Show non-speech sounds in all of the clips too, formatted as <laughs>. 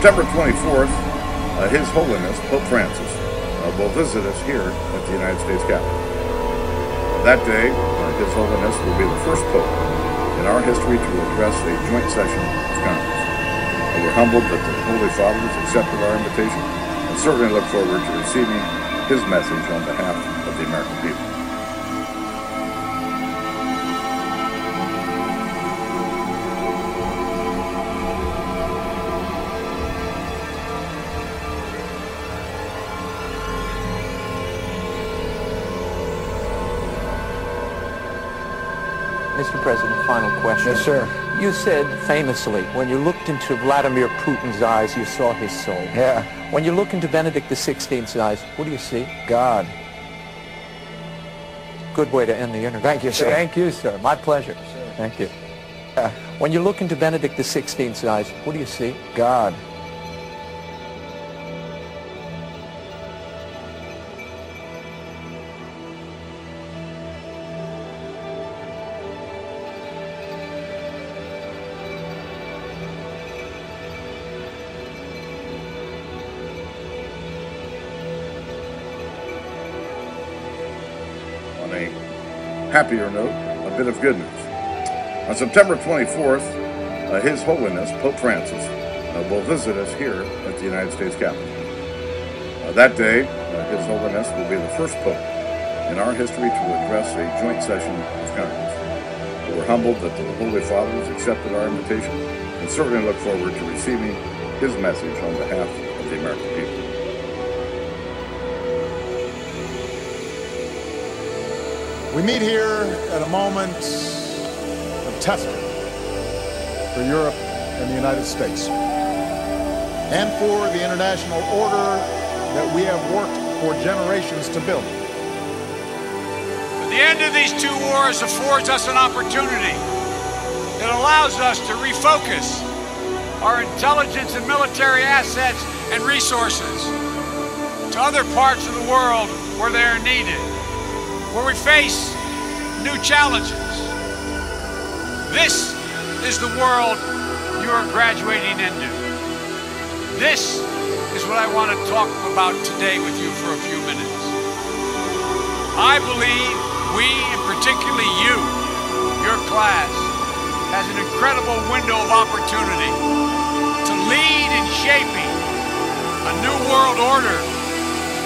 September 24th, uh, His Holiness Pope Francis uh, will visit us here at the United States Capitol. That day, uh, His Holiness will be the first Pope in our history to address a joint session of Congress. Uh, we're humbled that the Holy Father has accepted our invitation and certainly look forward to receiving his message on behalf of the American people. Final question. Yes, sir. You said famously, when you looked into Vladimir Putin's eyes, you saw his soul. Yeah. When you look into Benedict XVI's eyes, what do you see? God. Good way to end the interview. Thank you, sir. Thank you, sir. My pleasure. Thank you. Uh, when you look into Benedict XVI's eyes, what do you see? God. Happier note, a bit of good news. On September 24th, uh, His Holiness Pope Francis uh, will visit us here at the United States Capitol. Uh, that day, uh, His Holiness will be the first Pope in our history to address a joint session of Congress. We're humbled that the Holy Father has accepted our invitation and certainly look forward to receiving his message on behalf of the American people. We meet here at a moment of testing for Europe and the United States and for the international order that we have worked for generations to build. The end of these two wars affords us an opportunity. It allows us to refocus our intelligence and military assets and resources to other parts of the world where they are needed, where we face new challenges. This is the world you are graduating into. This is what I want to talk about today with you for a few minutes. I believe we, and particularly you, your class, has an incredible window of opportunity to lead in shaping a new world order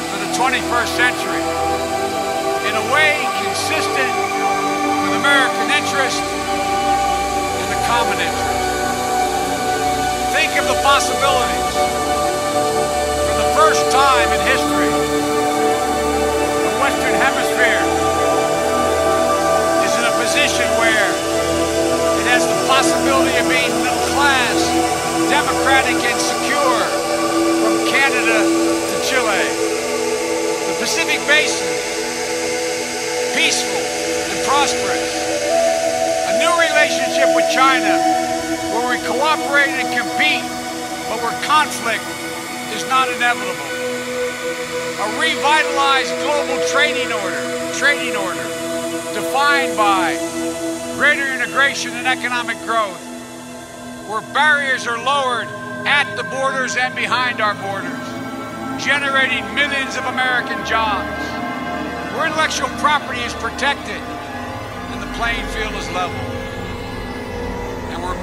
for the 21st century in a way consistent with American interest and the common interest. Think of the possibilities. For the first time in history, the Western Hemisphere is in a position where it has the possibility of being middle class, democratic, and secure from Canada to Chile. The Pacific Basin, China where we cooperate and compete, but where conflict is not inevitable. A revitalized global trading order, trading order defined by greater integration and economic growth, where barriers are lowered at the borders and behind our borders, generating millions of American jobs, where intellectual property is protected and the playing field is level,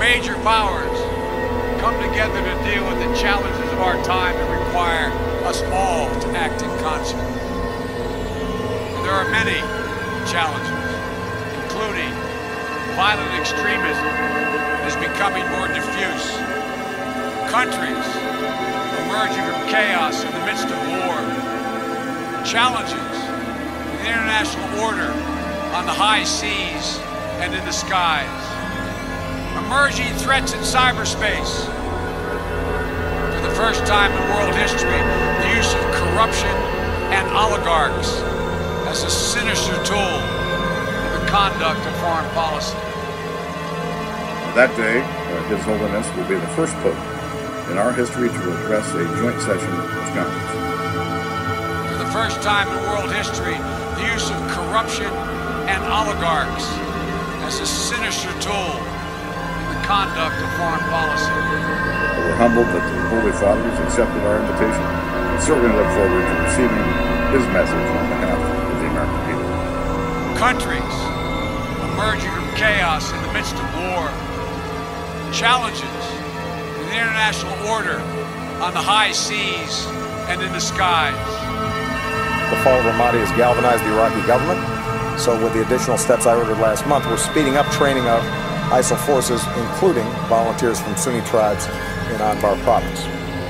major powers come together to deal with the challenges of our time that require us all to act in concert. And there are many challenges, including violent extremism is becoming more diffuse. Countries emerging from chaos in the midst of war. Challenges in the international order on the high seas and in the skies. Emerging threats in cyberspace. For the first time in world history, the use of corruption and oligarchs as a sinister tool in the conduct of foreign policy. That day, uh, His Holiness will be the first Pope in our history to address a joint session of Congress. For the first time in world history, the use of corruption and oligarchs as a sinister tool conduct of foreign policy. We're humbled that the Holy Father has accepted our invitation and certainly look forward to receiving his message on behalf of the American people. Countries emerging from chaos in the midst of war, challenges in the international order on the high seas and in the skies. The fall of Ramadi has galvanized the Iraqi government. So with the additional steps I ordered last month, we're speeding up training of ISIL forces, including volunteers from Sunni tribes in Anbar province.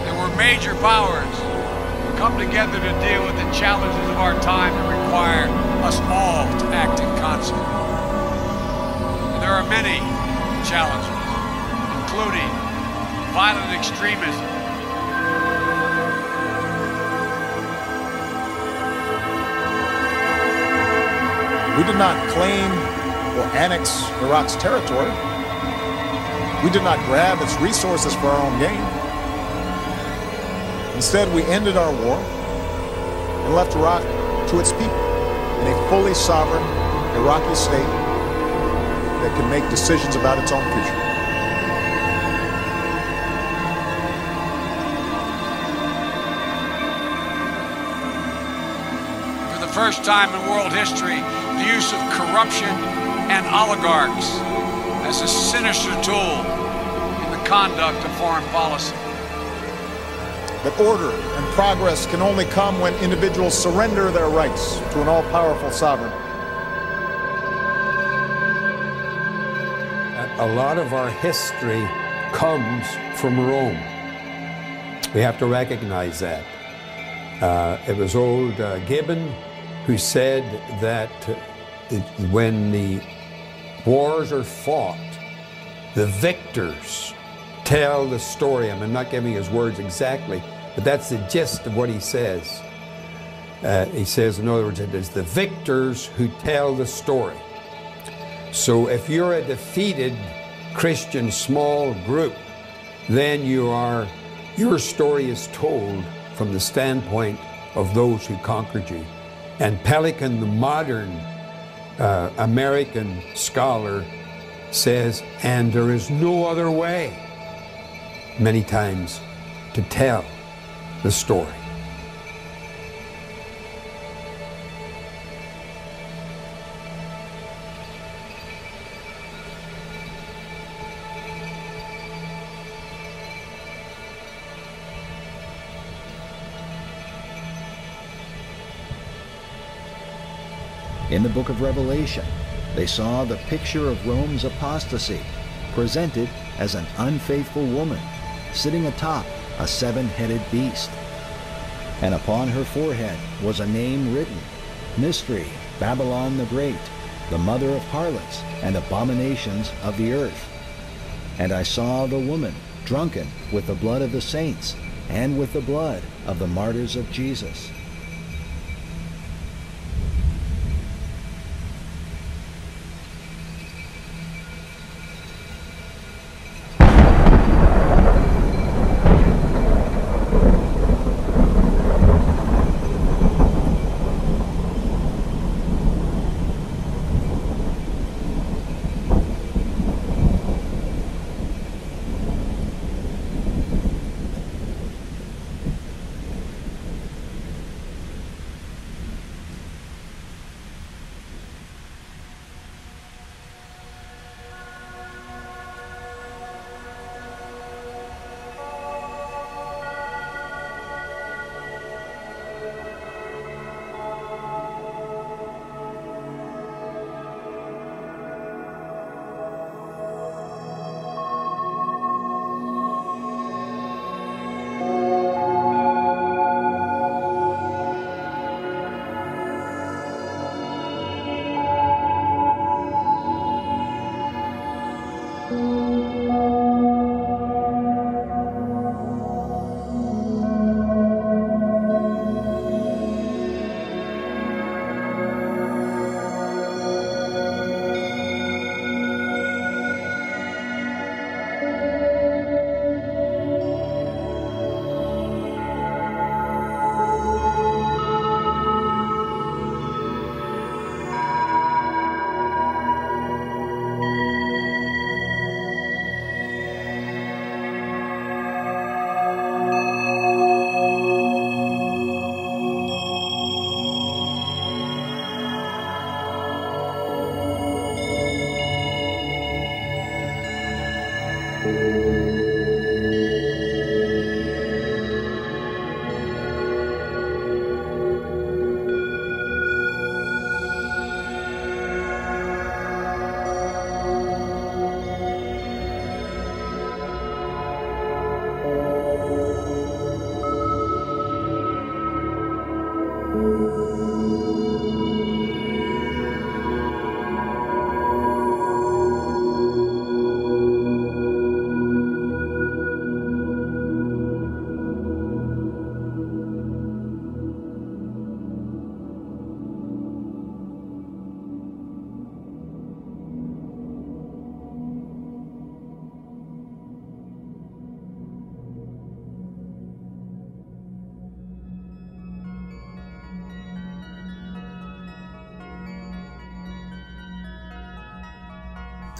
There were major powers come together to deal with the challenges of our time that require us all to act in concert. And there are many challenges, including violent extremism, We did not claim or annex Iraq's territory. We did not grab its resources for our own gain. Instead, we ended our war and left Iraq to its people in a fully sovereign Iraqi state that can make decisions about its own future. For the first time in world history, the use of corruption and oligarchs as a sinister tool in the conduct of foreign policy. But order and progress can only come when individuals surrender their rights to an all powerful sovereign. A lot of our history comes from Rome. We have to recognize that. Uh, it was old uh, Gibbon who said that when the wars are fought, the victors tell the story. I'm not giving his words exactly, but that's the gist of what he says. Uh, he says, in other words, it is the victors who tell the story. So if you're a defeated Christian small group, then you are, your story is told from the standpoint of those who conquered you. And Pelikan, the modern uh, American scholar, says, and there is no other way, many times, to tell the story. In the book of Revelation, they saw the picture of Rome's apostasy, presented as an unfaithful woman, sitting atop a seven headed beast. And upon her forehead was a name written Mystery, Babylon the Great, the mother of harlots and abominations of the earth. And I saw the woman drunken with the blood of the saints and with the blood of the martyrs of Jesus.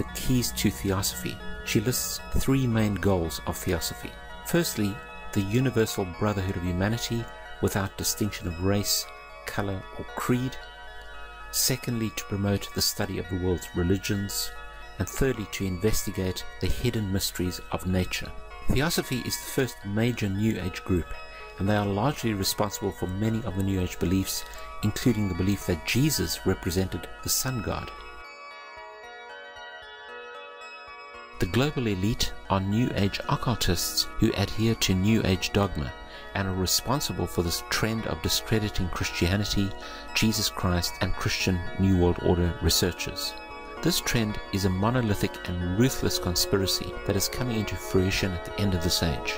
The keys to theosophy, she lists three main goals of theosophy. Firstly, the universal brotherhood of humanity without distinction of race, color, or creed. Secondly, to promote the study of the world's religions. And thirdly, to investigate the hidden mysteries of nature. Theosophy is the first major New Age group, and they are largely responsible for many of the New Age beliefs, including the belief that Jesus represented the sun god. Global elite are New Age occultists who adhere to New Age dogma and are responsible for this trend of discrediting Christianity, Jesus Christ, and Christian New World Order researchers. This trend is a monolithic and ruthless conspiracy that is coming into fruition at the end of this age.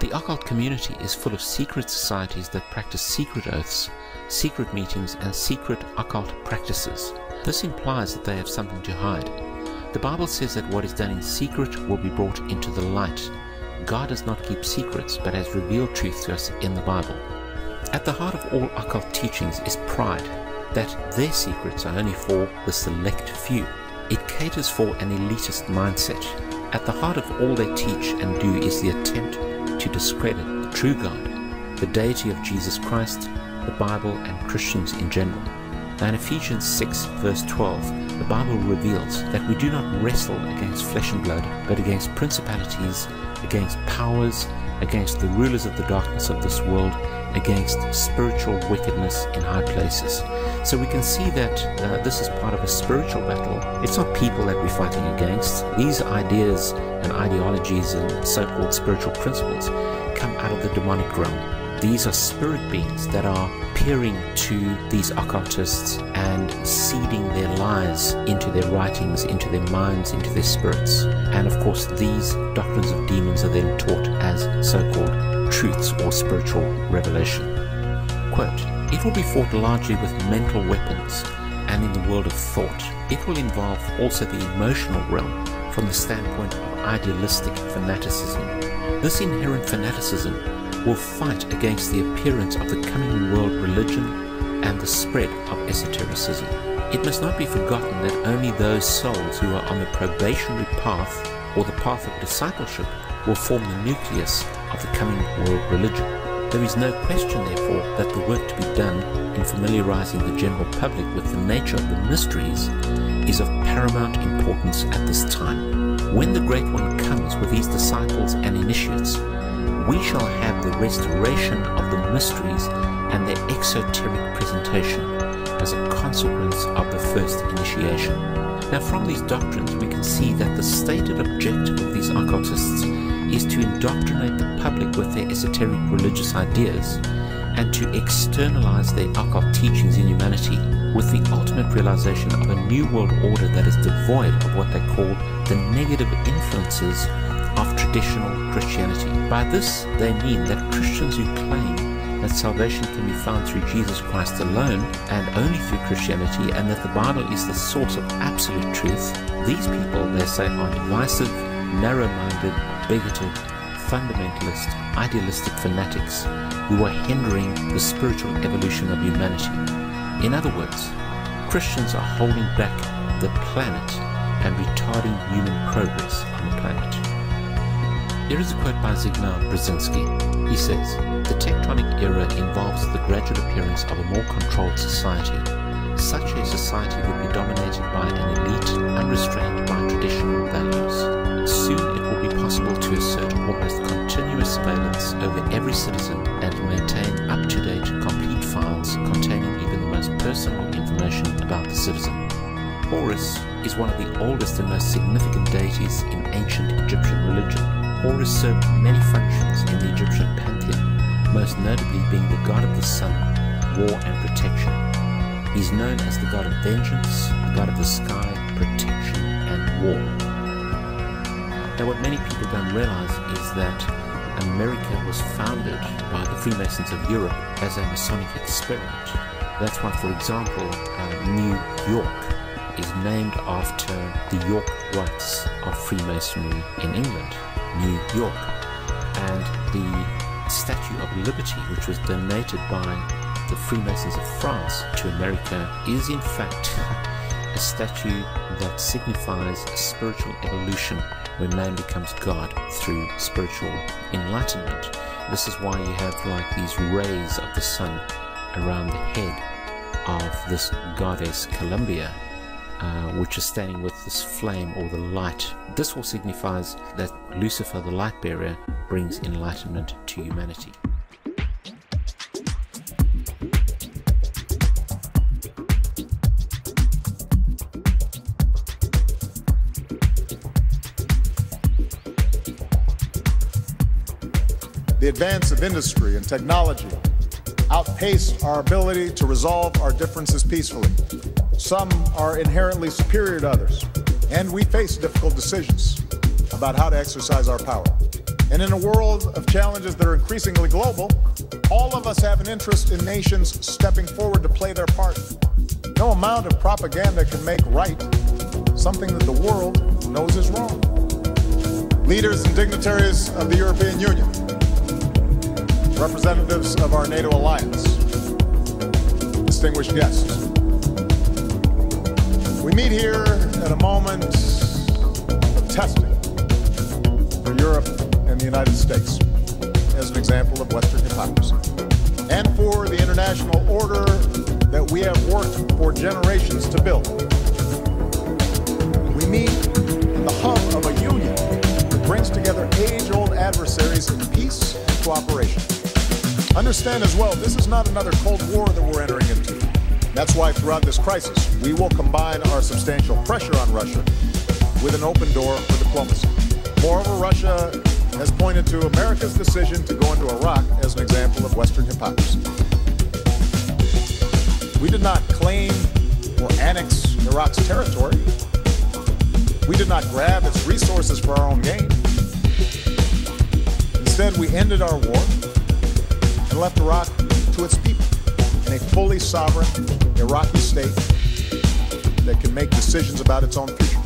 The occult community is full of secret societies that practice secret oaths, secret meetings, and secret occult practices. This implies that they have something to hide. The Bible says that what is done in secret will be brought into the light. God does not keep secrets, but has revealed truth to us in the Bible. At the heart of all occult teachings is pride, that their secrets are only for the select few. It caters for an elitist mindset. At the heart of all they teach and do is the attempt to discredit the true God, the deity of Jesus Christ, the Bible, and Christians in general. Now in Ephesians 6 verse 12, the Bible reveals that we do not wrestle against flesh and blood, but against principalities, against powers, against the rulers of the darkness of this world, against spiritual wickedness in high places. So we can see that uh, this is part of a spiritual battle. It's not people that we're fighting against. These ideas and ideologies and so-called spiritual principles come out of the demonic realm. These are spirit beings that are peering to these occultists and seeding their lies into their writings, into their minds, into their spirits. And of course, these doctrines of demons are then taught as so called truths or spiritual revelation. Quote, it will be fought largely with mental weapons and in the world of thought. It will involve also the emotional realm from the standpoint of idealistic fanaticism. This inherent fanaticism will fight against the appearance of the coming world religion and the spread of esotericism. It must not be forgotten that only those souls who are on the probationary path or the path of discipleship will form the nucleus of the coming world religion. There is no question, therefore, that the work to be done in familiarizing the general public with the nature of the mysteries is of paramount importance at this time. When the Great One comes with his disciples and initiates, we shall have the restoration of the mysteries and their exoteric presentation as a consequence of the first initiation. Now, from these doctrines, we can see that the stated objective of these occultists is to indoctrinate the public with their esoteric religious ideas and to externalize their occult teachings in humanity with the ultimate realization of a new world order that is devoid of what they call the negative influences of traditional Christianity. By this, they mean that Christians who claim that salvation can be found through Jesus Christ alone and only through Christianity, and that the Bible is the source of absolute truth, these people, they say, are divisive, narrow minded, bigoted, fundamentalist, idealistic fanatics who are hindering the spiritual evolution of humanity. In other words, Christians are holding back the planet and retarding human progress on the planet. Here is a quote by Zygmunt Brzezinski. He says, The technetronic era involves the gradual appearance of a more controlled society. Such a society would be dominated by an elite unrestrained by traditional values. Soon it will be possible to assert almost continuous surveillance over every citizen and maintain up-to-date complete files containing even the most personal information about the citizen. Horus is one of the oldest and most significant deities in ancient Egyptian religion. Horus served many functions in the Egyptian pantheon, most notably being the god of the sun, war and protection. He's known as the God of vengeance, the God of the sky, protection, and war. Now, what many people don't realize is that America was founded by the Freemasons of Europe as a Masonic experiment. That's why, for example, uh, New York is named after the York Rites of Freemasonry in England, New York. And the Statue of Liberty, which was donated by the Freemasons of France to America, is in fact <laughs> a statue that signifies spiritual evolution where man becomes God through spiritual enlightenment. This is why you have like these rays of the sun around the head of this goddess Columbia, uh, which is standing with this flame or the light. This all signifies that Lucifer, the light bearer, brings enlightenment to humanity. The advance of industry and technology outpace our ability to resolve our differences peacefully. Some are inherently superior to others, and we face difficult decisions about how to exercise our power. And in a world of challenges that are increasingly global, all of us have an interest in nations stepping forward to play their part. No amount of propaganda can make right something that the world knows is wrong. Leaders and dignitaries of the European Union, representatives of our NATO alliance, distinguished guests. We meet here at a moment of testing for Europe and the United States as an example of Western hypocrisy, and for the international order that we have worked for generations to build. We meet in the hub of a union that brings together age-old adversaries in peace and cooperation. Understand as well, this is not another Cold War that we're entering into. That's why throughout this crisis, we will combine our substantial pressure on Russia with an open door for diplomacy. Moreover, Russia has pointed to America's decision to go into Iraq as an example of Western hypocrisy. We did not claim or annex Iraq's territory. We did not grab its resources for our own gain. Instead, we ended our war and left Iraq to its people in a fully sovereign Iraqi state that can make decisions about its own future.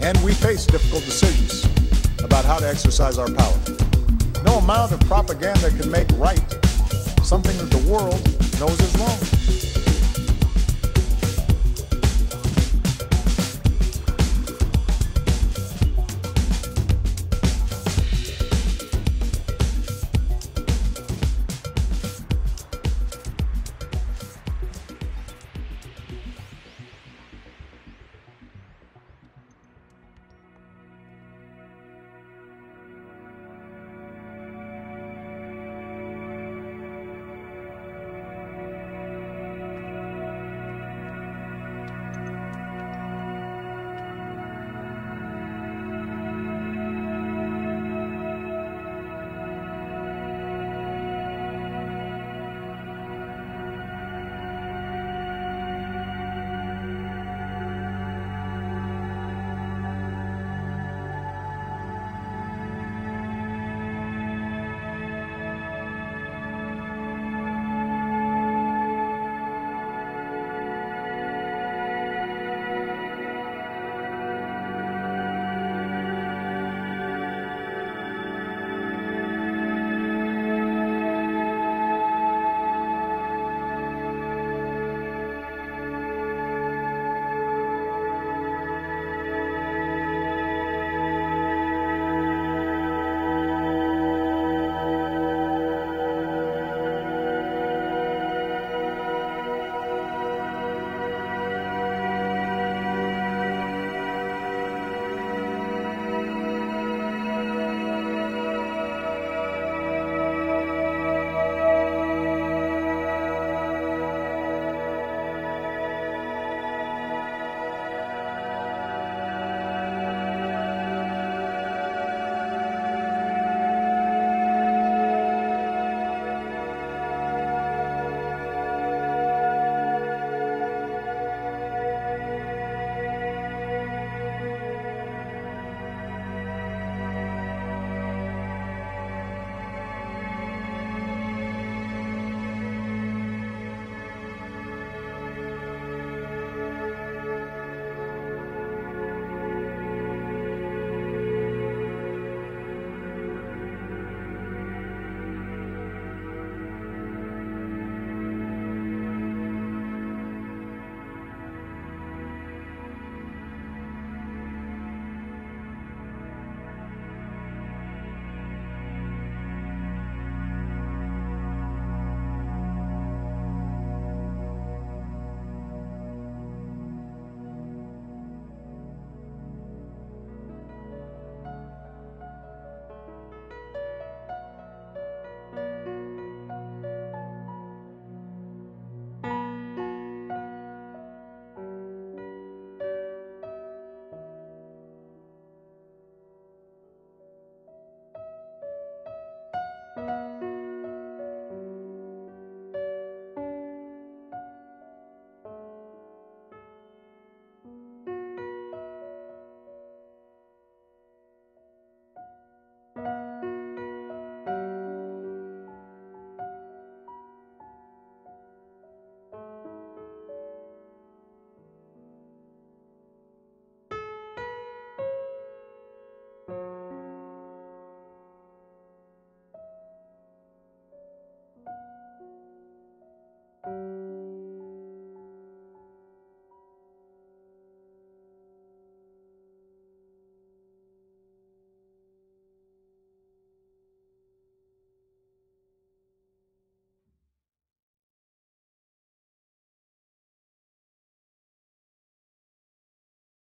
And we face difficult decisions about how to exercise our power. No amount of propaganda can make right something that the world knows is wrong.